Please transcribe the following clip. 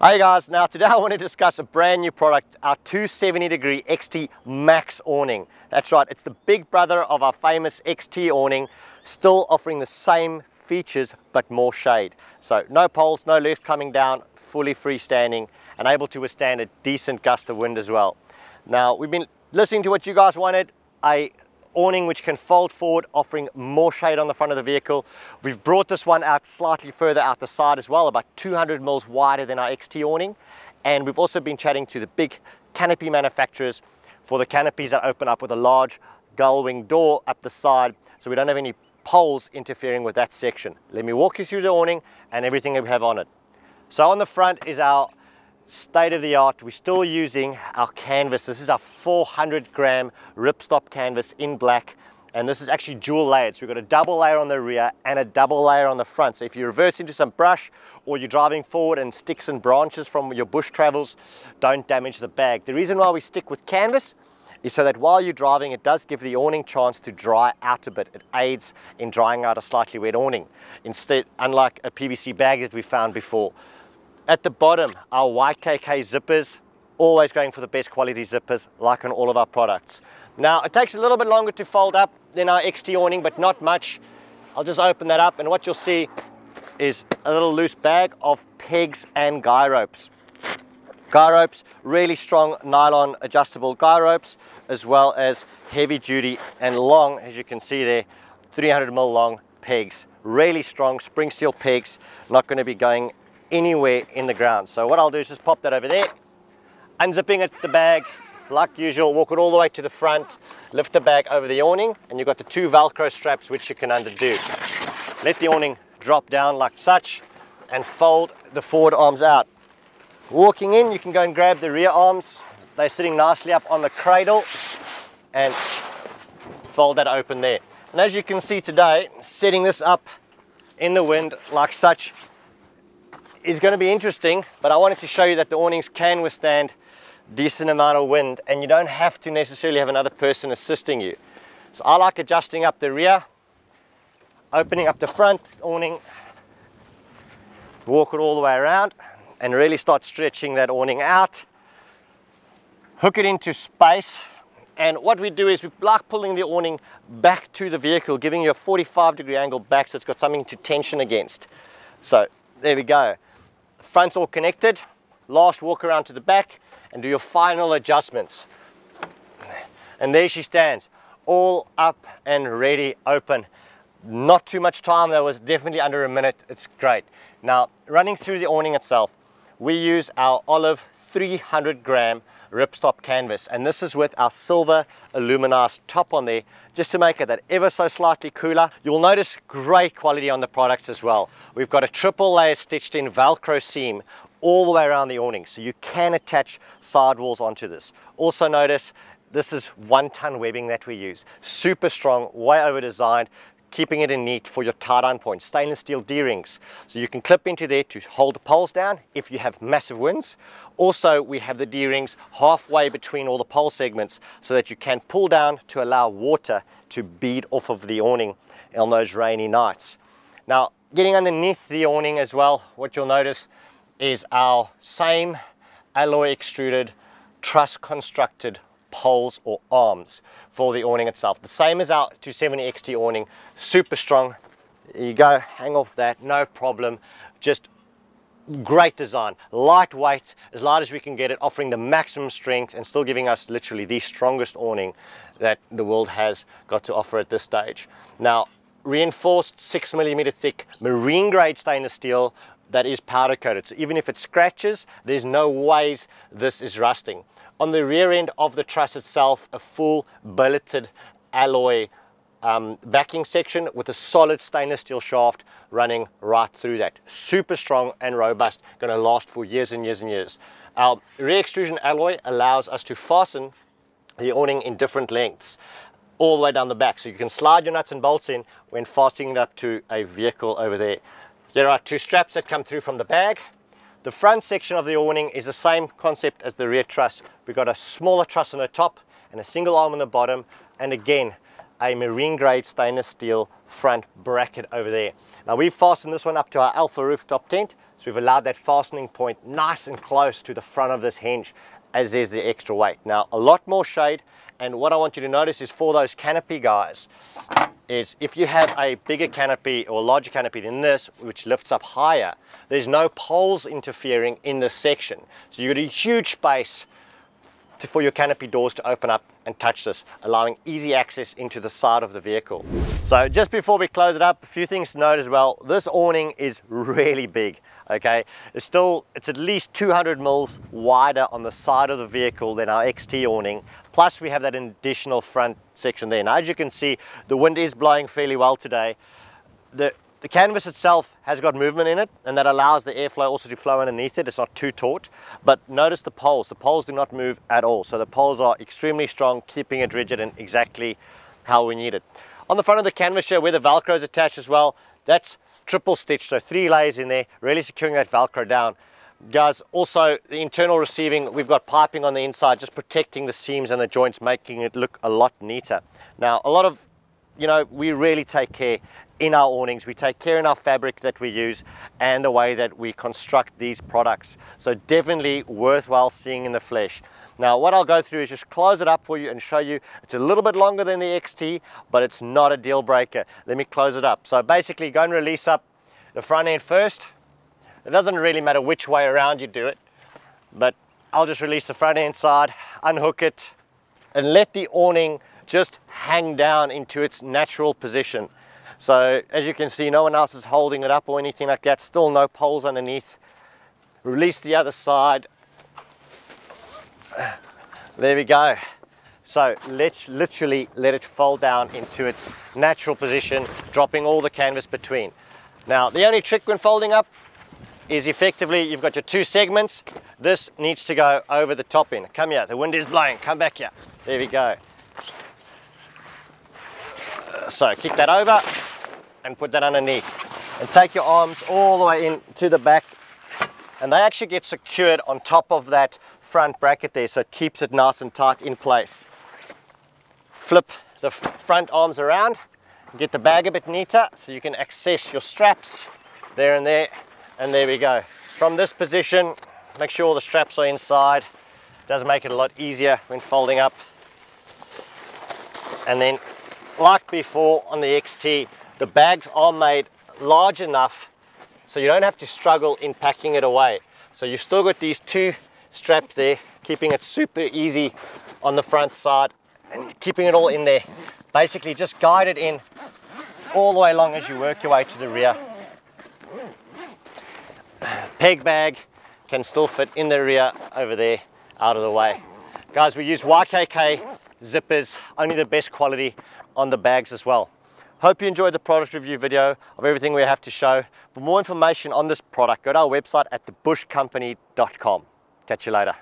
Hi guys, now today I want to discuss a brand new product, our 270 degree XT Max awning. That's right, it's the big brother of our famous XT awning, still offering the same features but more shade. So no poles, no leaves coming down, fully freestanding and able to withstand a decent gust of wind as well. Now we've been listening to what you guys wanted, a awning which can fold forward offering more shade on the front of the vehicle. We've brought this one out slightly further out the side as well, about 200 mils wider than our XT awning. And we've also been chatting to the big canopy manufacturers for the canopies that open up with a large gull wing door up the side so we don't have any poles interfering with that section. Let me walk you through the awning and everything that we have on it. So on the front is our state of the art. We're still using our canvas. This is our 400 gram ripstop canvas in black. And this is actually dual layered. So we've got a double layer on the rear and a double layer on the front. So if you reverse into some brush or you're driving forward and sticks and branches from your bush travels, don't damage the bag. The reason why we stick with canvas is so that while you're driving, it does give the awning chance to dry out a bit. It aids in drying out a slightly wet awning. Instead, unlike a PVC bag that we found before, at the bottom, our YKK zippers, always going for the best quality zippers, like on all of our products. Now, it takes a little bit longer to fold up than our XT awning, but not much. I'll just open that up, and what you'll see is a little loose bag of pegs and guy ropes. Guy ropes, really strong nylon adjustable guy ropes, as well as heavy duty and long, as you can see there, 300 mil long pegs. Really strong spring steel pegs, not going to be going anywhere in the ground. So what I'll do is just pop that over there, unzipping it the bag, like usual, walk it all the way to the front, lift the bag over the awning, and you've got the two Velcro straps which you can undo. Let the awning drop down like such, and fold the forward arms out. Walking in, you can go and grab the rear arms. They're sitting nicely up on the cradle, and fold that open there. And as you can see today, setting this up in the wind like such is going to be interesting, but I wanted to show you that the awnings can withstand decent amount of wind and you don't have to necessarily have another person assisting you. So I like adjusting up the rear, opening up the front awning, walk it all the way around and really start stretching that awning out. Hook it into space and what we do is we like pulling the awning back to the vehicle, giving you a 45 degree angle back so it's got something to tension against. So there we go front's all connected. Last walk around to the back and do your final adjustments. And there she stands all up and ready open. Not too much time that was definitely under a minute. It's great. Now running through the awning itself we use our olive 300 gram ripstop canvas. And this is with our silver aluminized top on there just to make it that ever so slightly cooler. You'll notice great quality on the products as well. We've got a triple layer stitched in velcro seam all the way around the awning so you can attach sidewalls onto this. Also notice this is one ton webbing that we use. Super strong way over designed keeping it in neat for your tie-down points. Stainless steel D-rings. So you can clip into there to hold the poles down if you have massive winds. Also, we have the D-rings halfway between all the pole segments so that you can pull down to allow water to bead off of the awning on those rainy nights. Now, getting underneath the awning as well, what you'll notice is our same alloy extruded truss constructed poles or arms for the awning itself. The same as our 270 XT awning, super strong. you go, hang off that, no problem. Just great design, lightweight, as light as we can get it, offering the maximum strength and still giving us literally the strongest awning that the world has got to offer at this stage. Now, reinforced six millimeter thick marine grade stainless steel that is powder coated. So even if it scratches, there's no ways this is rusting. On the rear end of the truss itself, a full billeted alloy um, backing section with a solid stainless steel shaft running right through that. Super strong and robust, going to last for years and years and years. Our rear extrusion alloy allows us to fasten the awning in different lengths all the way down the back. So you can slide your nuts and bolts in when fastening it up to a vehicle over there. There are two straps that come through from the bag the front section of the awning is the same concept as the rear truss. We've got a smaller truss on the top and a single arm on the bottom and again a marine grade stainless steel front bracket over there. Now we've fastened this one up to our alpha rooftop tent so we've allowed that fastening point nice and close to the front of this hinge as there's the extra weight. Now, a lot more shade, and what I want you to notice is for those canopy guys, is if you have a bigger canopy or larger canopy than this, which lifts up higher, there's no poles interfering in this section. So you've got a huge space to, for your canopy doors to open up and touch this, allowing easy access into the side of the vehicle. So just before we close it up, a few things to note as well. This awning is really big, okay? It's still, it's at least 200 mils wider on the side of the vehicle than our XT awning. Plus we have that additional front section there. Now as you can see, the wind is blowing fairly well today. The the canvas itself has got movement in it and that allows the airflow also to flow underneath it. It's not too taut, but notice the poles. The poles do not move at all. So the poles are extremely strong, keeping it rigid and exactly how we need it. On the front of the canvas here where the Velcro is attached as well, that's triple stitch, so three layers in there, really securing that Velcro down. Guys, also the internal receiving, we've got piping on the inside, just protecting the seams and the joints, making it look a lot neater. Now, a lot of you know, we really take care in our awnings. We take care in our fabric that we use and the way that we construct these products. So definitely worthwhile seeing in the flesh. Now what I'll go through is just close it up for you and show you it's a little bit longer than the XT, but it's not a deal breaker. Let me close it up. So basically go and release up the front end first. It doesn't really matter which way around you do it, but I'll just release the front end side, unhook it, and let the awning just hang down into its natural position. So as you can see, no one else is holding it up or anything like that. Still no poles underneath. Release the other side. There we go. So let literally let it fold down into its natural position, dropping all the canvas between. Now, the only trick when folding up is effectively you've got your two segments. This needs to go over the top end. Come here, the wind is blowing, come back here. There we go. So kick that over and put that underneath. And take your arms all the way in to the back. And they actually get secured on top of that front bracket there, so it keeps it nice and tight in place. Flip the front arms around, get the bag a bit neater so you can access your straps there and there. And there we go. From this position, make sure all the straps are inside. It Does make it a lot easier when folding up. And then like before on the XT, the bags are made large enough so you don't have to struggle in packing it away. So you've still got these two straps there, keeping it super easy on the front side and keeping it all in there. Basically just guide it in all the way along as you work your way to the rear. Peg bag can still fit in the rear over there, out of the way. Guys, we use YKK zippers, only the best quality on the bags as well. Hope you enjoyed the product review video of everything we have to show. For more information on this product, go to our website at thebushcompany.com. Catch you later.